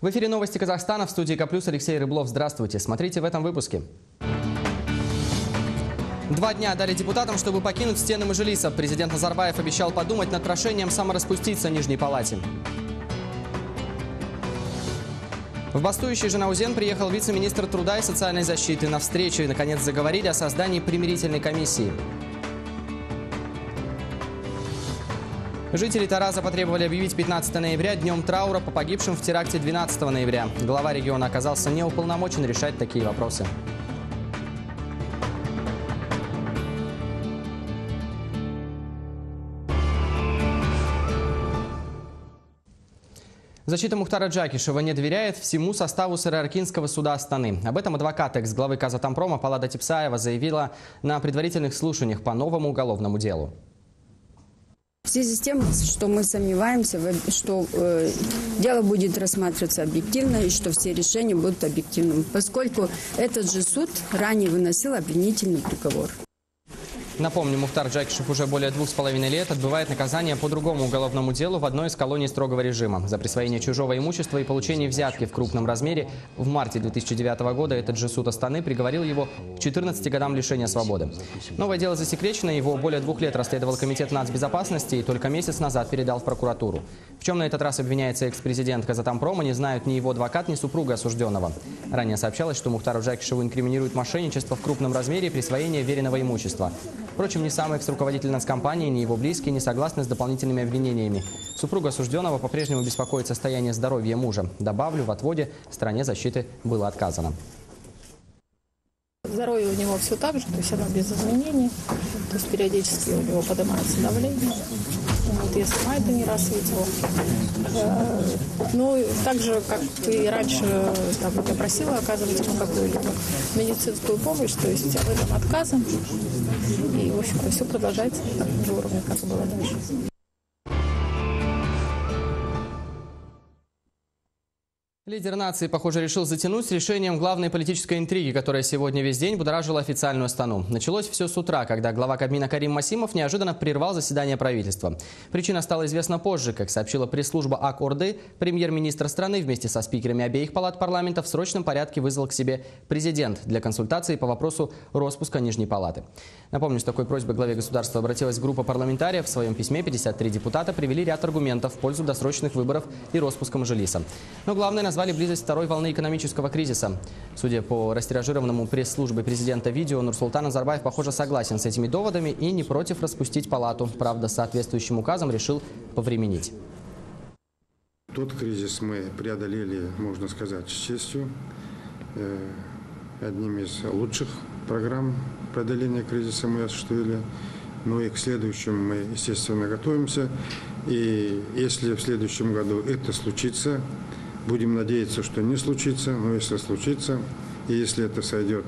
В эфире новости Казахстана в студии Каплюс Алексей Рыблов. Здравствуйте. Смотрите в этом выпуске. Два дня дали депутатам, чтобы покинуть стены Мажилиса. Президент Назарбаев обещал подумать над прошением самораспуститься Нижней Палате. В бастующий Жанаузен приехал вице-министр труда и социальной защиты. На встрече, наконец, заговорили о создании примирительной комиссии. Жители Тараза потребовали объявить 15 ноября днем траура по погибшим в теракте 12 ноября. Глава региона оказался неуполномочен решать такие вопросы. Защита Мухтара Джакишева не доверяет всему составу Сыроаркинского суда Астаны. Об этом адвокат экс-главы Казатомпрома Палада Типсаева заявила на предварительных слушаниях по новому уголовному делу. В связи с тем, что мы сомневаемся, что э, дело будет рассматриваться объективно и что все решения будут объективными, поскольку этот же суд ранее выносил обвинительный приговор. Напомню, Мухтар Джакишев уже более двух с половиной лет отбывает наказание по другому уголовному делу в одной из колоний строгого режима. За присвоение чужого имущества и получение взятки в крупном размере в марте 2009 года этот же суд Астаны приговорил его к 14 годам лишения свободы. Новое дело засекречено, его более двух лет расследовал Комитет нацбезопасности и только месяц назад передал в прокуратуру. В чем на этот раз обвиняется экс-президент Казатомпрома, не знают ни его адвокат, ни супруга осужденного. Ранее сообщалось, что Мухтару Джакишеву инкриминирует мошенничество в крупном размере и присвоение веренного имущества. Впрочем, ни сам экс-руководитель нацкомпании, ни его близкие не согласны с дополнительными обвинениями. Супруга осужденного по-прежнему беспокоит состояние здоровья мужа. Добавлю, в отводе стране защиты было отказано. Здоровье у него все так же, то есть оно без изменений. То есть периодически у него поднимается давление. Вот я сама это не раз видела. Э, ну, так же, как и раньше, там, я просила оказывать ему какую-либо медицинскую помощь, то есть об этом отказом. И, в общем-то, все продолжается на таком же уровне, как было дальше. Лидер нации, похоже, решил затянуть с решением главной политической интриги, которая сегодня весь день будоражила официальную стану. Началось все с утра, когда глава Кабмина Карим Масимов неожиданно прервал заседание правительства. Причина стала известна позже. Как сообщила пресс-служба ак-Орды, премьер-министр страны вместе со спикерами обеих палат парламента в срочном порядке вызвал к себе президент для консультации по вопросу распуска Нижней палаты. Напомню, с такой просьбой главе государства обратилась группа парламентариев. В своем письме 53 депутата привели ряд аргументов в пользу досрочных выборов и распуска Мажилиса. Но главное название назвали близость второй волны экономического кризиса. Судя по растиражированному пресс-службе президента видео, Нурсултан Назарбаев, похоже, согласен с этими доводами и не против распустить палату. Правда, соответствующим указом решил повременить. Тот кризис мы преодолели, можно сказать, с честью. Э, одним из лучших программ преодоления кризиса мы осуществили. Ну и к следующему мы, естественно, готовимся. И если в следующем году это случится, Будем надеяться, что не случится, но если случится, и если это сойдет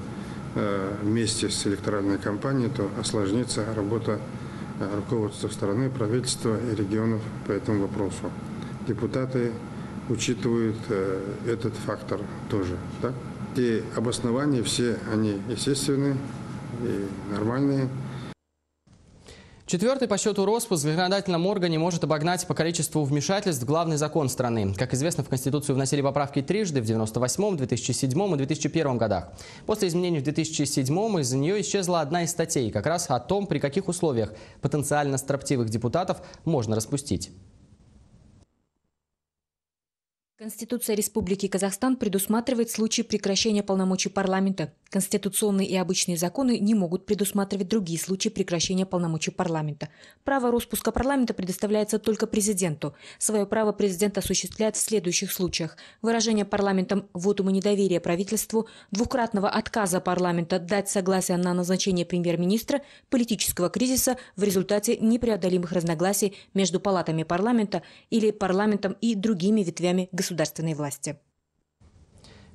э, вместе с электоральной кампанией, то осложнится работа э, руководства страны, правительства и регионов по этому вопросу. Депутаты учитывают э, этот фактор тоже. Так? И обоснования все, они естественные и нормальные. Четвертый по счету распуск в законодательном органе может обогнать по количеству вмешательств главный закон страны. Как известно, в Конституцию вносили поправки трижды в 98, 2007 и 2001 годах. После изменений в 2007 из нее исчезла одна из статей, как раз о том, при каких условиях потенциально строптивых депутатов можно распустить. Конституция Республики Казахстан предусматривает случаи прекращения полномочий парламента. Конституционные и обычные законы не могут предусматривать другие случаи прекращения полномочий парламента. Право распуска парламента предоставляется только президенту. Свое право президент осуществляет в следующих случаях. Выражение парламентом вотума недоверия правительству, двукратного отказа парламента дать согласие на назначение премьер-министра, политического кризиса в результате непреодолимых разногласий между палатами парламента или парламентом и другими ветвями государства государственной власти.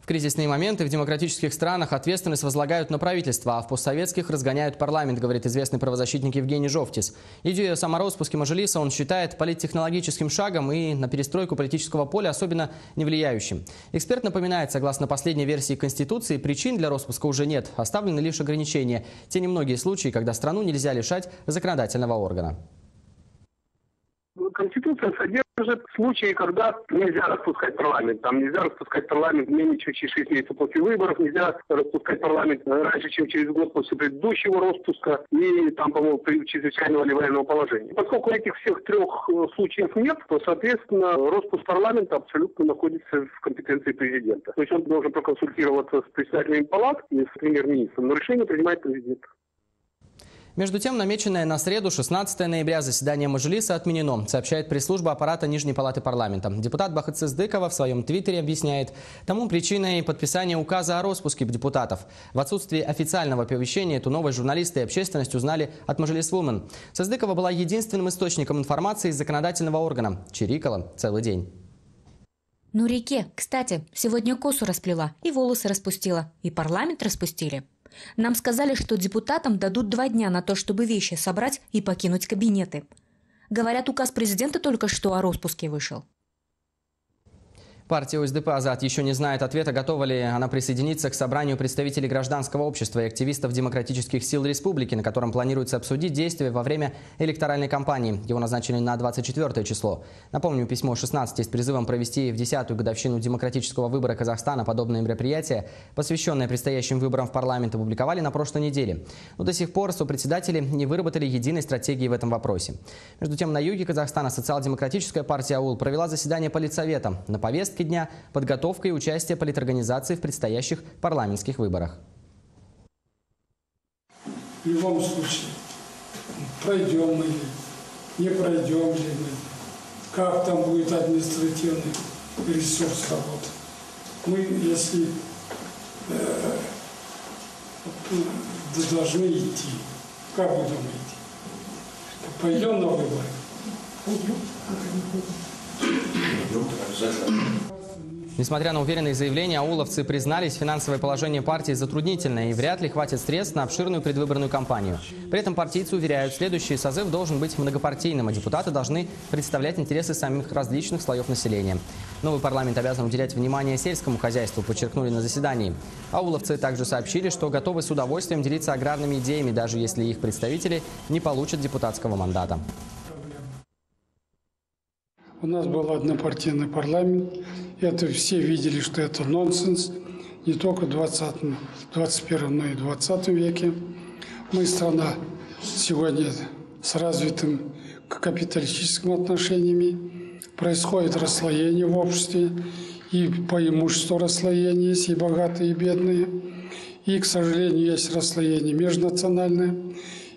В кризисные моменты в демократических странах ответственность возлагают на правительство, а в постсоветских разгоняют парламент, говорит известный правозащитник Евгений Жовтис. Идею о самороспуске Мажилиса он считает политтехнологическим шагом и на перестройку политического поля особенно не влияющим. Эксперт напоминает, согласно последней версии Конституции, причин для распуска уже нет, оставлены лишь ограничения. Те немногие случаи, когда страну нельзя лишать законодательного органа. Конституция содержит же случаи, когда нельзя распускать парламент. Там нельзя распускать парламент менее чем через 6 месяцев после выборов, нельзя распускать парламент раньше, чем через год после предыдущего распуска, и там, по-моему, при чрезвычайного или военного положения. Поскольку этих всех трех э, случаев нет, то, соответственно, распуск парламента абсолютно находится в компетенции президента. То есть он должен проконсультироваться с председателями палат и с премьер-министром, но решение принимает президент. Между тем, намеченное на среду 16 ноября заседание Мажилиса отменено, сообщает пресс-служба аппарата Нижней палаты парламента. Депутат Бахыт Сыздыкова в своем твиттере объясняет, тому причиной подписания указа о распуске депутатов. В отсутствии официального оповещения эту новость журналисты и общественность узнали от Мажилис Вумен. Сыздыкова была единственным источником информации из законодательного органа. Чирикала целый день. Ну, реке, кстати, сегодня косу расплела и волосы распустила, и парламент распустили. Нам сказали, что депутатам дадут два дня на то, чтобы вещи собрать и покинуть кабинеты. Говорят, указ президента только что о распуске вышел. Партия УСДП «Азат» еще не знает ответа, готова ли она присоединиться к собранию представителей гражданского общества и активистов демократических сил республики, на котором планируется обсудить действия во время электоральной кампании. Его назначили на 24 число. Напомню, письмо 16 с призывом провести в 10-ю годовщину демократического выбора Казахстана подобные мероприятия, посвященные предстоящим выборам в парламент, опубликовали на прошлой неделе. Но до сих пор сопредседатели не выработали единой стратегии в этом вопросе. Между тем, на юге Казахстана социал-демократическая партия «Аул» провела заседание политсовета. На повестке повестке дня подготовка и участие политорганизации в предстоящих парламентских выборах. В любом случае, пройдем мы не пройдем ли мы, как там будет административный ресурс работы. Мы, если э, должны идти, как будем идти? Пойдем на выборы? Пойдем. Несмотря на уверенные заявления, ауловцы признались, финансовое положение партии затруднительное и вряд ли хватит средств на обширную предвыборную кампанию. При этом партийцы уверяют, следующий созыв должен быть многопартийным, а депутаты должны представлять интересы самих различных слоев населения. Новый парламент обязан уделять внимание сельскому хозяйству, подчеркнули на заседании. Ауловцы также сообщили, что готовы с удовольствием делиться аграрными идеями, даже если их представители не получат депутатского мандата. У нас был однопартийный парламент. Это все видели, что это нонсенс. Не только в 20, 21, но и 20 веке. Мы страна сегодня с развитым капиталистическими отношениями. Происходит расслоение в обществе. И по имуществу расслоение есть и богатые, и бедные. И, к сожалению, есть расслоение межнациональное.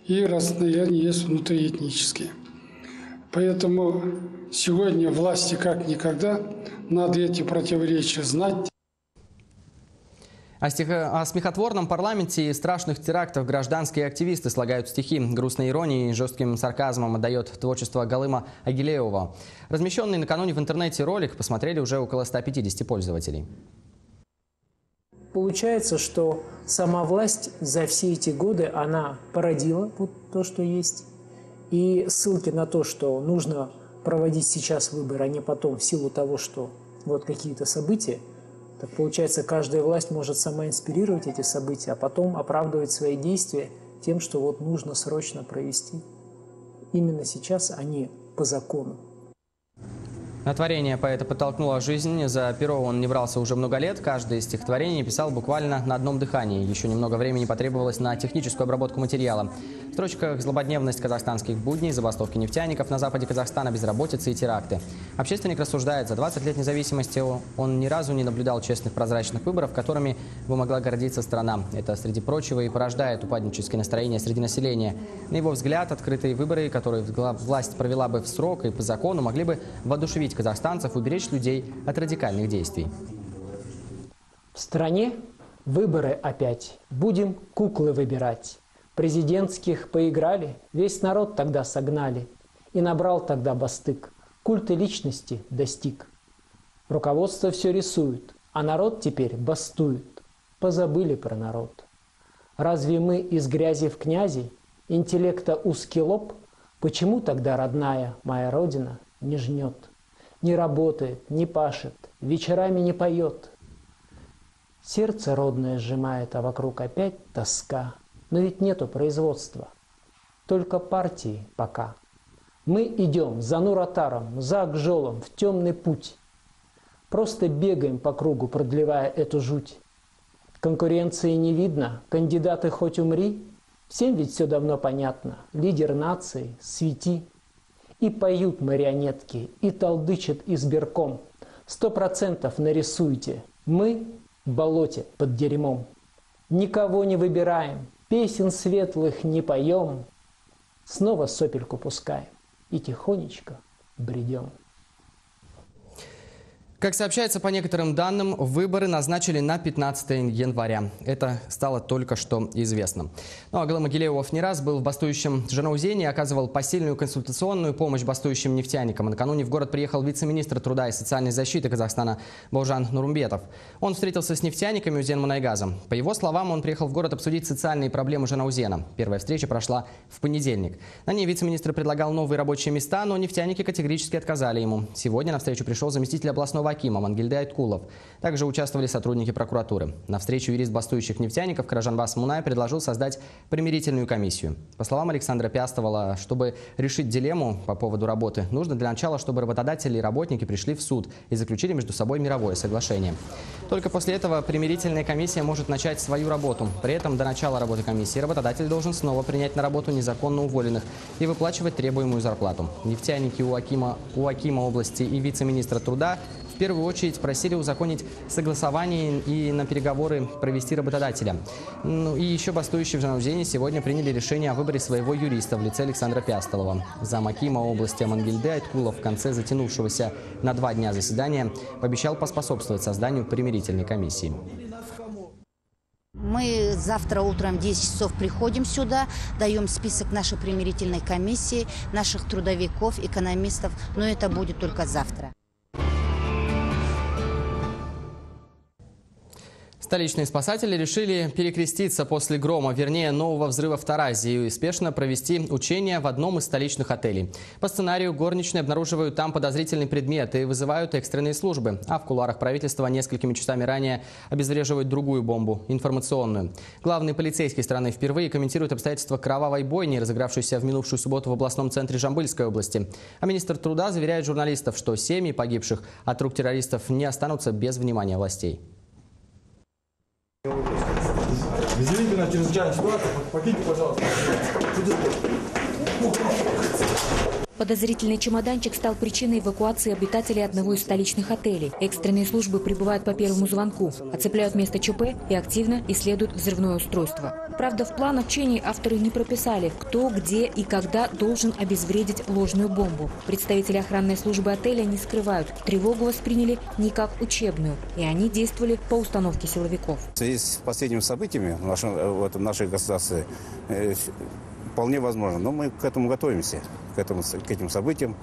И расслоение есть внутриэтнические. Поэтому сегодня власти как никогда надо эти противоречия знать. О, стих... о смехотворном парламенте и страшных терактах гражданские активисты слагают стихи. Грустной иронией и жестким сарказмом отдает творчество Галыма Агилеева. Размещенный накануне в интернете ролик посмотрели уже около 150 пользователей. Получается, что сама власть за все эти годы, она породила вот то, что есть. И ссылки на то, что нужно проводить сейчас выборы, а не потом, в силу того, что вот какие-то события, так получается, каждая власть может сама инспирировать эти события, а потом оправдывать свои действия тем, что вот нужно срочно провести. Именно сейчас, а не по закону. На творение поэта подтолкнула жизнь. За перо он не брался уже много лет. Каждое из стихотворений писал буквально на одном дыхании. Еще немного времени потребовалось на техническую обработку материала. В строчках «Злободневность казахстанских будней», «Забастовки нефтяников на западе Казахстана», «Безработица и теракты». Общественник рассуждает, за 20 лет независимости он ни разу не наблюдал честных прозрачных выборов, которыми бы могла гордиться страна. Это, среди прочего, и порождает упаднические настроения среди населения. На его взгляд, открытые выборы, которые власть провела бы в срок и по закону, могли бы воодушевить казахстанцев, уберечь людей от радикальных действий. В стране выборы опять. Будем куклы выбирать. Президентских поиграли, весь народ тогда согнали. И набрал тогда бастык. Культы личности достиг. Руководство все рисует, а народ теперь бастует. Позабыли про народ. Разве мы из грязи в князи, интеллекта узкий лоб, Почему тогда родная моя родина не жнет? не работает, не пашет, вечерами не поет. Сердце родное сжимает, а вокруг опять тоска. Но ведь нету производства, только партии пока. Мы идем за Нуратаром, за Акжолом в темный путь. Просто бегаем по кругу, продлевая эту жуть. Конкуренции не видно, кандидаты хоть умри. Всем ведь все давно понятно. Лидер нации, свети. И поют марионетки, и толдычат избирком. Сто процентов нарисуйте. Мы в болоте под дерьмом. Никого не выбираем, песен светлых не поем. Снова сопельку пускаем и тихонечко бредем. Как сообщается по некоторым данным, выборы назначили на 15 января. Это стало только что известно. Ну а Глам Могилеев не раз был в бастующем Жанаузене и оказывал посильную консультационную помощь бастующим нефтяникам. накануне в город приехал вице-министр труда и социальной защиты Казахстана Баужан Нурумбетов. Он встретился с нефтяниками Узен Мунайгазом. По его словам, он приехал в город обсудить социальные проблемы Жанаузена. Первая встреча прошла в понедельник. На ней вице-министр предлагал новые рабочие места, но нефтяники категорически отказали ему. Сегодня на встречу пришел заместитель областного Акима Мангильде Айткулов. Также участвовали сотрудники прокуратуры. На встречу юрист бастующих нефтяников Каражанбас Мунай предложил создать примирительную комиссию. По словам Александра Пястовала, чтобы решить дилемму по поводу работы, нужно для начала, чтобы работодатели и работники пришли в суд и заключили между собой мировое соглашение. Только после этого примирительная комиссия может начать свою работу. При этом до начала работы комиссии работодатель должен снова принять на работу незаконно уволенных и выплачивать требуемую зарплату. Нефтяники у Акима, у Акима области и вице-министра труда первую очередь просили узаконить согласование и на переговоры провести работодателя. Ну и еще бастующие в Жанаузене сегодня приняли решение о выборе своего юриста в лице Александра Пястолова. Зам Акима области Амангельде Айткулов в конце затянувшегося на два дня заседания пообещал поспособствовать созданию примирительной комиссии. Мы завтра утром в 10 часов приходим сюда, даем список нашей примирительной комиссии, наших трудовиков, экономистов, но это будет только завтра. Столичные спасатели решили перекреститься после грома, вернее нового взрыва в Таразе и успешно провести учения в одном из столичных отелей. По сценарию горничные обнаруживают там подозрительный предмет и вызывают экстренные службы. А в кулуарах правительства несколькими часами ранее обезвреживают другую бомбу – информационную. Главный полицейский страны впервые комментирует обстоятельства кровавой бойни, разыгравшейся в минувшую субботу в областном центре Жамбыльской области. А министр труда заверяет журналистов, что семьи погибших от рук террористов не останутся без внимания властей. Извините, на чрезвычайная ситуация, покиньте, пожалуйста. Подозрительный чемоданчик стал причиной эвакуации обитателей одного из столичных отелей. Экстренные службы прибывают по первому звонку, оцепляют место ЧП и активно исследуют взрывное устройство. Правда, в план учений авторы не прописали, кто, где и когда должен обезвредить ложную бомбу. Представители охранной службы отеля не скрывают, тревогу восприняли не как учебную, и они действовали по установке силовиков. В связи с последними событиями в, нашем, в нашей государстве э, вполне возможно, но мы к этому готовимся к, этому, к этим событиям.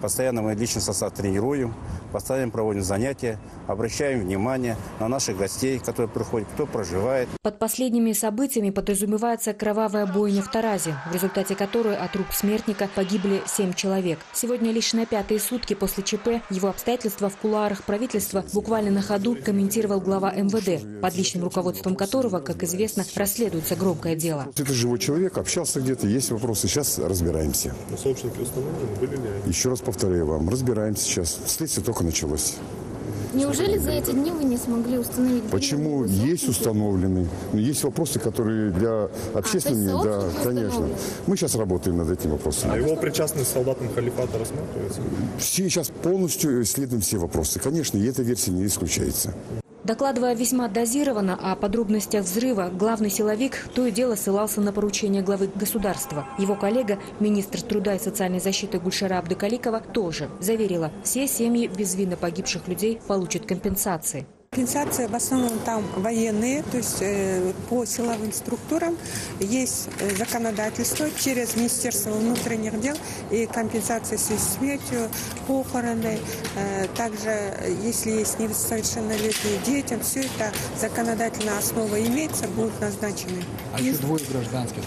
Постоянно мы личный состав тренируем, постоянно проводим занятия, обращаем внимание на наших гостей, которые приходят, кто проживает. Под последними событиями подразумевается кровавая бойня в Таразе, в результате которой от рук смертника погибли семь человек. Сегодня лишь на пятые сутки после ЧП его обстоятельства в кулуарах правительства буквально на ходу комментировал глава МВД, под личным руководством которого, как известно, расследуется громкое дело. Это живой человек, общался где-то, есть вопросы, сейчас разбираемся? Еще раз повторяю вам, разбираемся сейчас. Следствие только началось. Неужели за эти дни вы не смогли установить? Почему есть установлены? Есть вопросы, которые для общественности, а, да, конечно. Мы сейчас работаем над этим вопросом. А его причастность к солдатам халифата рассматривается? Сейчас полностью исследуем все вопросы. Конечно, и эта версия не исключается. Докладывая весьма дозированно о подробностях взрыва, главный силовик то и дело ссылался на поручение главы государства. Его коллега, министр труда и социальной защиты Гульшара Абдыкаликова, тоже заверила, все семьи безвинно погибших людей получат компенсации. Компенсация в основном там военные, то есть э, по силовым структурам есть э, законодательство через Министерство внутренних дел и компенсация с смертью, похороны. Э, также, если есть несовершеннолетние детям, все это законодательная основа имеется, будут назначены. А еще двое гражданских?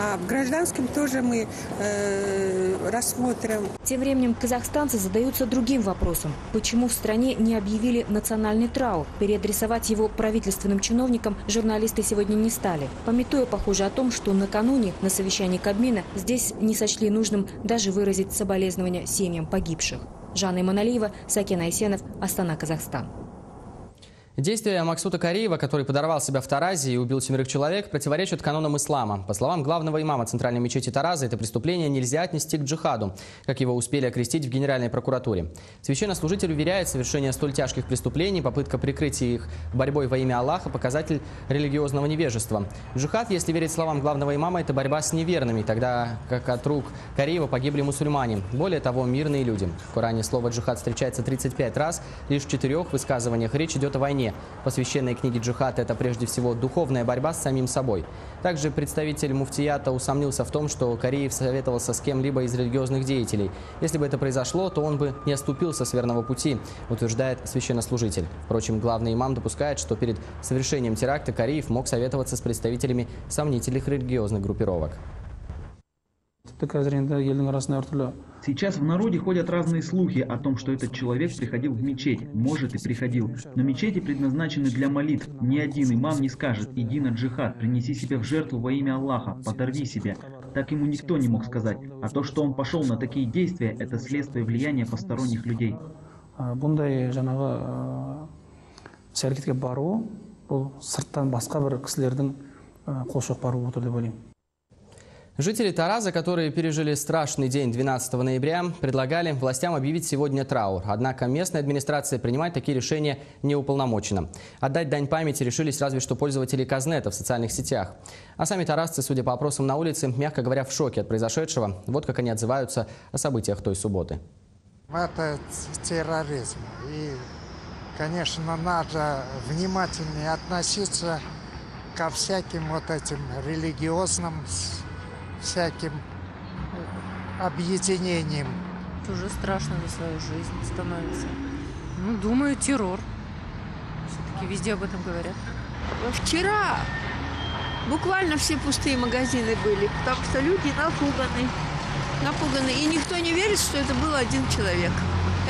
А в гражданском тоже мы э, рассмотрим. Тем временем казахстанцы задаются другим вопросом. Почему в стране не объявили национальный траур? Переадресовать его правительственным чиновникам журналисты сегодня не стали. Пометуя, похоже, о том, что накануне на совещании Кабмина здесь не сочли нужным даже выразить соболезнования семьям погибших. Жанна Иманалиева, Сакен Айсенов, Астана, Казахстан. Действия Максута Кариева, который подорвал себя в Таразе и убил семерых человек, противоречат канонам ислама. По словам главного имама Центральной мечети Тараза, это преступление нельзя отнести к джихаду, как его успели окрестить в Генеральной прокуратуре. Священнослужитель уверяет, совершение столь тяжких преступлений, попытка прикрытия их борьбой во имя Аллаха – показатель религиозного невежества. Джихад, если верить словам главного имама, это борьба с неверными, тогда как от рук Кариева погибли мусульмане. Более того, мирные люди. В Коране слово «джихад» встречается 35 раз, лишь в четырех высказываниях речь идет о войне По священной книге джихад это прежде всего духовная борьба с самим собой. Также представитель муфтията усомнился в том, что Кореев советовался с кем-либо из религиозных деятелей. Если бы это произошло, то он бы не оступился с верного пути, утверждает священнослужитель. Впрочем, главный имам допускает, что перед совершением теракта Кореев мог советоваться с представителями сомнительных религиозных группировок. Сейчас в народе ходят разные слухи о том, что этот человек приходил в мечеть. Может и приходил. Но мечети предназначены для молитв. Ни один имам не скажет «иди на джихад, принеси себя в жертву во имя Аллаха, подорви себя». Так ему никто не мог сказать. А то, что он пошел на такие действия, это следствие влияния посторонних людей. бұндай жаңағы іс әрекетке бару бұл сырттан басқа бір кісілердің қолшоқ баруы отыр деп ойлаймын Жители Тараза, которые пережили страшный день 12 ноября, предлагали властям объявить сегодня траур. Однако местная администрация принимать такие решения не уполномочена. Отдать дань памяти решились разве что пользователи Казнета в социальных сетях. А сами таразцы, судя по опросам на улице, мягко говоря, в шоке от произошедшего. Вот как они отзываются о событиях той субботы. Это терроризм. И, конечно, надо внимательнее относиться ко всяким вот этим религиозным всяким объединением. Уже страшно за свою жизнь становится. Ну, думаю, террор. Все-таки везде об этом говорят. Вчера буквально все пустые магазины были, потому что люди напуганы. Напуганы. И никто не верит, что это был один человек.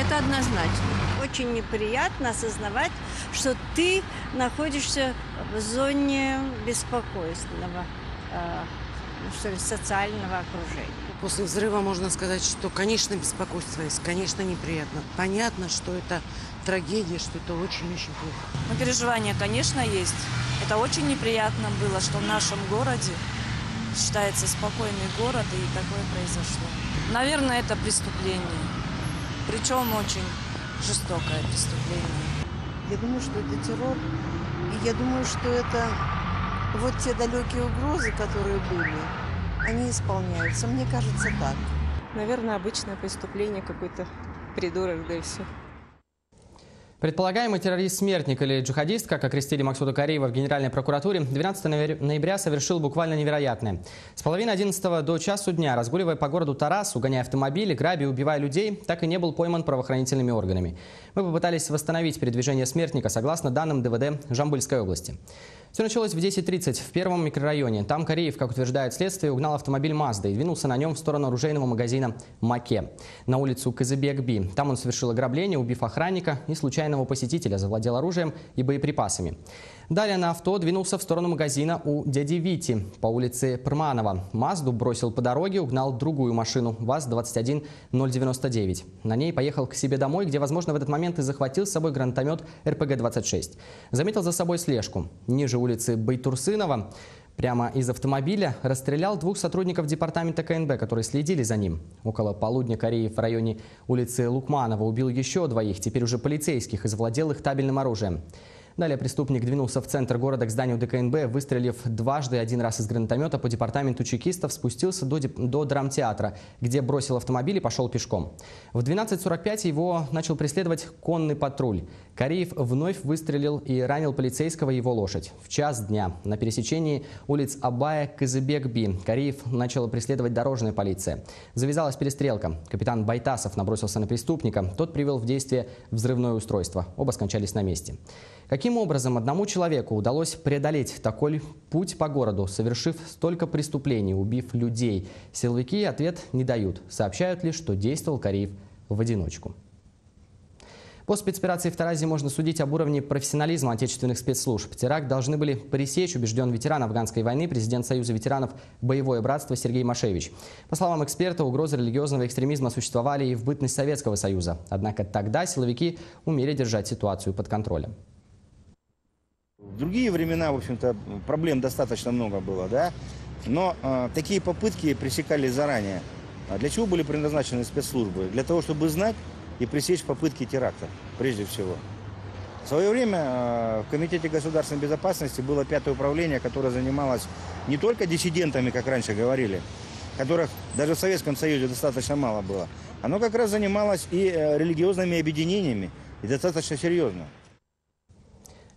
Это однозначно. Очень неприятно осознавать, что ты находишься в зоне беспокойственного ну, что ли, социального окружения. После взрыва можно сказать, что, конечно, беспокойство есть, конечно, неприятно. Понятно, что это трагедия, что это очень-очень плохо. Ну, переживания, конечно, есть. Это очень неприятно было, что в нашем городе считается спокойный город, и такое произошло. Наверное, это преступление. Причем очень жестокое преступление. Я думаю, что это террор. И я думаю, что это вот те далекие угрозы, которые были, они исполняются. Мне кажется, так. Наверное, обычное преступление, какой-то придурок, да и все. Предполагаемый террорист-смертник или джихадист, как окрестили Максуда Кариева в Генеральной прокуратуре, 12 ноября совершил буквально невероятное. С половины 11 до часу дня, разгуливая по городу Тарас, угоняя автомобили, грабя и убивая людей, так и не был пойман правоохранительными органами. Мы попытались восстановить передвижение смертника согласно данным ДВД Жамбыльской области. Все началось в 10.30 в первом микрорайоне. Там Кореев, как утверждает следствие, угнал автомобиль Мазда и двинулся на нем в сторону оружейного магазина Маке на улицу Казыбек-Би. Там он совершил ограбление, убив охранника и случайного посетителя, завладел оружием и боеприпасами. Далее на авто двинулся в сторону магазина у дяди Вити по улице Прманова. Мазду бросил по дороге, угнал другую машину ВАЗ-21099. На ней поехал к себе домой, где, возможно, в этот момент и захватил с собой гранатомет РПГ-26. Заметил за собой слежку. Ниже улицы Байтурсынова Прямо из автомобиля расстрелял двух сотрудников департамента КНБ, которые следили за ним. Около полудня Кореи в районе улицы Лукманова убил еще двоих, теперь уже полицейских, и завладел их табельным оружием. Далее преступник двинулся в центр города к зданию ДКНБ, выстрелив дважды, один раз из гранатомета по департаменту чекистов, спустился до, до драмтеатра, где бросил автомобиль и пошел пешком. В 12.45 его начал преследовать конный патруль. Кариев вновь выстрелил и ранил полицейского его лошадь. В час дня на пересечении улиц Абая Казыбек-Би Кариев начала преследовать дорожная полиция. Завязалась перестрелка. Капитан Байтасов набросился на преступника. Тот привел в действие взрывное устройство. Оба скончались на месте. Каким образом одному человеку удалось преодолеть такой путь по городу, совершив столько преступлений, убив людей? Силовики ответ не дают. Сообщают лишь, что действовал Кариев в одиночку. По спецоперации в Таразе можно судить об уровне профессионализма отечественных спецслужб. Теракт должны были пресечь, убежден ветеран афганской войны, президент Союза ветеранов «Боевое братство» Сергей Машевич. По словам эксперта, угрозы религиозного экстремизма существовали и в бытность Советского Союза. Однако тогда силовики умели держать ситуацию под контролем. Другие времена, в общем-то, проблем достаточно много было, да? Но э, такие попытки пресекались заранее. А для чего были предназначены спецслужбы? Для того, чтобы знать, и пресечь попытки теракта, прежде всего. В свое время э, в Комитете государственной безопасности было пятое управление, которое занималось не только диссидентами, как раньше говорили, которых даже в Советском Союзе достаточно мало было, оно как раз занималось и э, религиозными объединениями, и достаточно серьезно.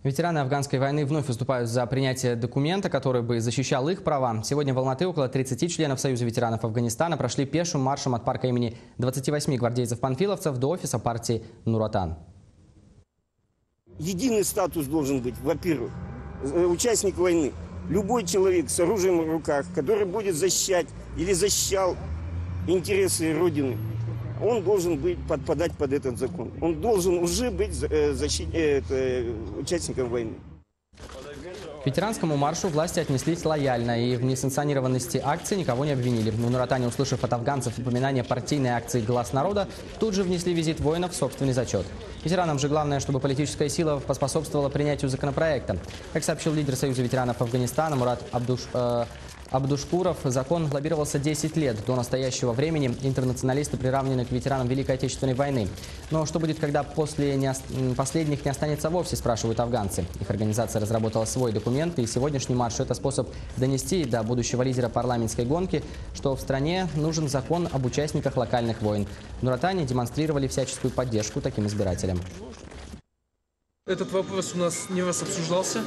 Ветераны афганской войны вновь выступают за принятие документа, который бы защищал их права. Сегодня в Алматы около 30 членов Союза ветеранов Афганистана прошли пешим маршем от парка имени 28 гвардейцев-панфиловцев до офиса партии «Нуратан». Единый статус должен быть, во-первых, э, участник войны. Любой человек с оружием в руках, который будет защищать или защищал интересы Родины, он должен быть, подпадать под этот закон. Он должен уже быть э, защит, э, это, участником войны. К ветеранскому маршу власти отнеслись лояльно и в несанкционированности акции никого не обвинили. В Нуратане, услышав от афганцев упоминание партийной акции «Глаз народа», тут же внесли визит воинов в собственный зачет. Ветеранам же главное, чтобы политическая сила поспособствовала принятию законопроекта. Как сообщил лидер Союза ветеранов Афганистана Мурат Абдуш, э, Абдушкуров закон лоббировался 10 лет. До настоящего времени интернационалисты приравнены к ветеранам Великой Отечественной войны. Но что будет, когда после не последних не останется вовсе, спрашивают афганцы. Их организация разработала свой документ, и сегодняшний марш – это способ донести до будущего лидера парламентской гонки, что в стране нужен закон об участниках локальных войн. В Нуратане демонстрировали всяческую поддержку таким избирателям. Этот вопрос у нас не раз обсуждался.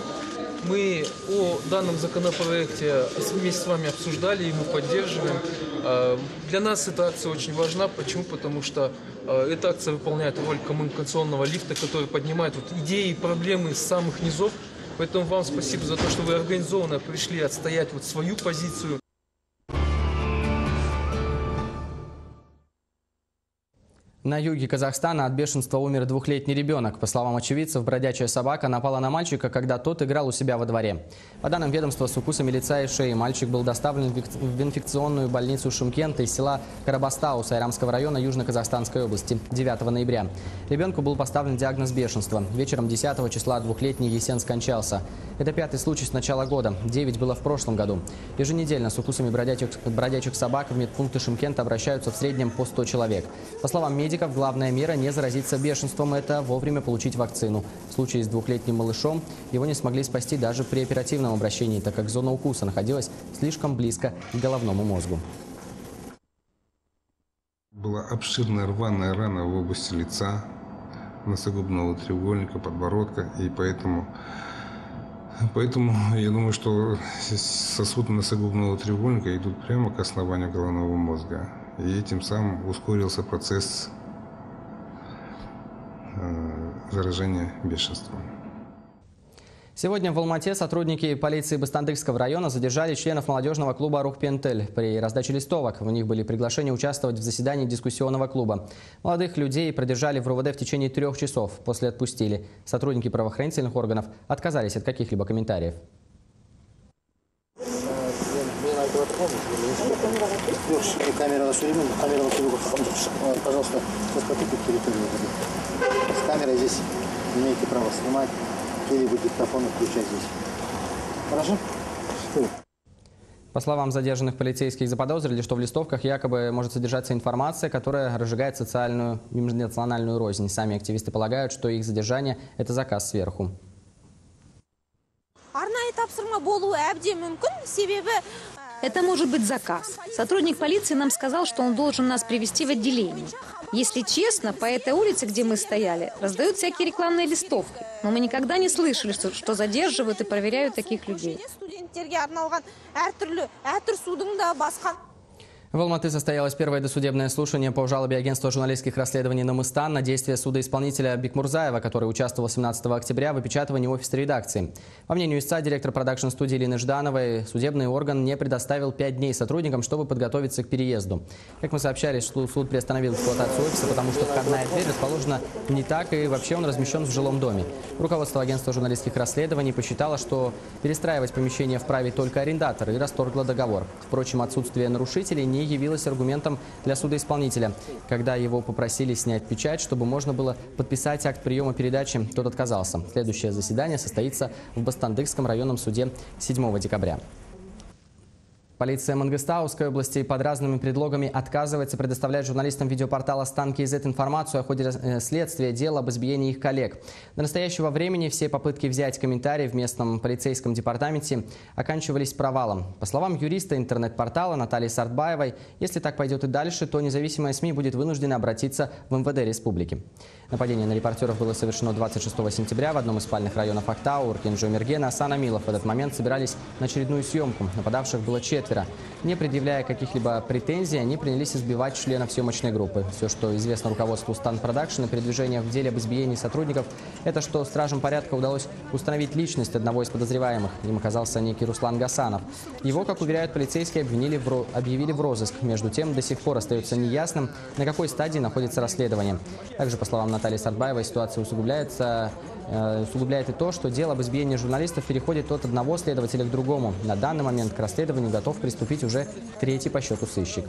Мы о данном законопроекте вместе с вами обсуждали, и мы поддерживаем. А, для нас эта акция очень важна. Почему? Потому что а, эта акция выполняет роль коммуникационного лифта, который поднимает вот идеи и проблемы с самых низов. Поэтому вам спасибо за то, что вы организованно пришли отстоять вот свою позицию. На юге Казахстана от бешенства умер двухлетний ребенок. По словам очевидцев, бродячая собака напала на мальчика, когда тот играл у себя во дворе. По данным ведомства, с укусами лица и шеи мальчик был доставлен в инфекционную больницу Шумкента из села Карабастау Сайрамского района Южно-Казахстанской области 9 ноября. Ребенку был поставлен диагноз бешенства. Вечером 10 числа двухлетний Есен скончался. Это пятый случай с начала года. Девять было в прошлом году. Еженедельно с укусами бродячих, бродячих собак в медпункты Шимкента обращаются в среднем по 100 человек. По словам медиков, медиков главная мера не заразиться бешенством – это вовремя получить вакцину. В случае с двухлетним малышом его не смогли спасти даже при оперативном обращении, так как зона укуса находилась слишком близко к головному мозгу. Была обширная рваная рана в области лица, носогубного треугольника, подбородка, и поэтому Поэтому я думаю, что сосуды носогубного треугольника идут прямо к основанию головного мозга. И этим самым ускорился процесс заражения бешенством. Сегодня в Алмате сотрудники полиции Бастандыкского района задержали членов молодежного клуба «Рух Пентель» при раздаче листовок. В них были приглашения участвовать в заседании дискуссионного клуба. Молодых людей продержали в РУВД в течение трех часов. После отпустили. Сотрудники правоохранительных органов отказались от каких-либо комментариев. Камера камера пожалуйста, территорию с камерой здесь имеете право снимать, какие-либо диктофоны включать здесь. Хорошо? По словам задержанных полицейских, заподозрили, что в листовках якобы может содержаться информация, которая разжигает социальную межнациональную рознь. Сами активисты полагают, что их задержание – это заказ сверху. Это может быть заказ. Сотрудник полиции нам сказал, что он должен нас привести в отделение. Если честно, по этой улице, где мы стояли, раздают всякие рекламные листовки. Но мы никогда не слышали, что, что задерживают и проверяют таких людей. В Алматы состоялось первое досудебное слушание по жалобе агентства журналистских расследований «Намыстан» на действия судоисполнителя Бекмурзаева, который участвовал 17 октября в опечатывании офиса редакции. По мнению истца, директор продакшн-студии Лины Ждановой, судебный орган не предоставил пять дней сотрудникам, чтобы подготовиться к переезду. Как мы сообщали, суд приостановил эксплуатацию офиса, потому что входная дверь расположена не так, и вообще он размещен в жилом доме. Руководство агентства журналистских расследований посчитало, что перестраивать помещение вправе только арендатор и расторгло договор. Впрочем, отсутствие нарушителей не явилось аргументом для судоисполнителя. Когда его попросили снять печать, чтобы можно было подписать акт приема передачи, тот отказался. Следующее заседание состоится в Бастандыкском районном суде 7 декабря. Полиция Мангостауской области под разными предлогами отказывается предоставлять журналистам видеопортала «Станки из информацию о ходе э, следствия дела об избиении их коллег. До настоящего времени все попытки взять комментарии в местном полицейском департаменте оканчивались провалом. По словам юриста интернет-портала Натальи Сартбаевой, если так пойдет и дальше, то независимая СМИ будет вынуждена обратиться в МВД республики. Нападение на репортеров было совершено 26 сентября в одном из спальных районов Актау, Уркинджо Мергена, Санамилов. В этот момент собирались на очередную съемку. Нападавших было четверо. Не предъявляя каких-либо претензий, они принялись избивать членов съемочной группы. Все, что известно руководству Стан Продакшн о передвижениях в деле об избиении сотрудников, это что стражам порядка удалось установить личность одного из подозреваемых. Им оказался некий Руслан Гасанов. Его, как уверяют полицейские, обвинили в объявили в розыск. Между тем, до сих пор остается неясным, на какой стадии находится расследование. Также, по словам Натальи Сартбаевой ситуация усугубляется, э, усугубляет и то, что дело об избиении журналистов переходит от одного следователя к другому. На данный момент к расследованию готов приступить уже третий по счету сыщик.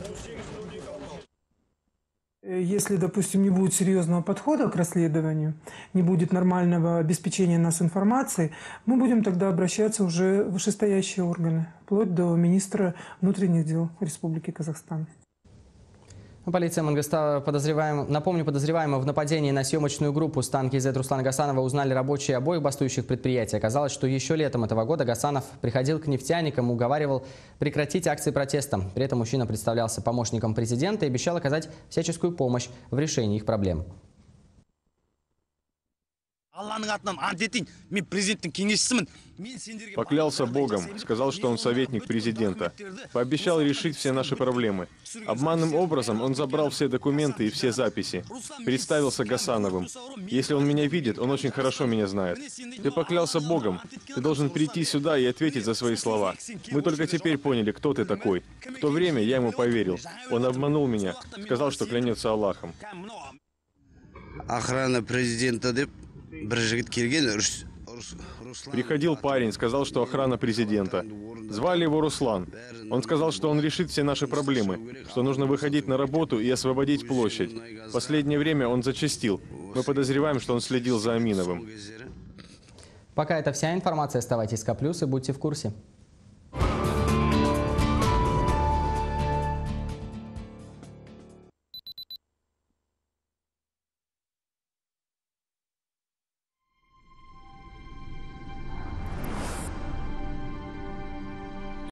Если, допустим, не будет серьезного подхода к расследованию, не будет нормального обеспечения нас информацией, мы будем тогда обращаться уже в вышестоящие органы, вплоть до министра внутренних дел Республики Казахстан. Полиция Мангоста подозреваем, напомню, подозреваемого в нападении на съемочную группу станки Z Руслана Гасанова узнали рабочие обоих бастующих предприятий. Оказалось, что еще летом этого года Гасанов приходил к нефтяникам, уговаривал прекратить акции протеста. При этом мужчина представлялся помощником президента и обещал оказать всяческую помощь в решении их проблем. Поклялся Богом, сказал, что он советник президента. Пообещал решить все наши проблемы. Обманным образом он забрал все документы и все записи. Представился Гасановым. Если он меня видит, он очень хорошо меня знает. Ты поклялся Богом. Ты должен прийти сюда и ответить за свои слова. Мы только теперь поняли, кто ты такой. В то время я ему поверил. Он обманул меня, сказал, что клянется Аллахом. Охрана президента Приходил парень, сказал, что охрана президента. Звали его Руслан. Он сказал, что он решит все наши проблемы, что нужно выходить на работу и освободить площадь. В последнее время он зачастил. Мы подозреваем, что он следил за Аминовым. Пока это вся информация. Оставайтесь с К+, и будьте в курсе.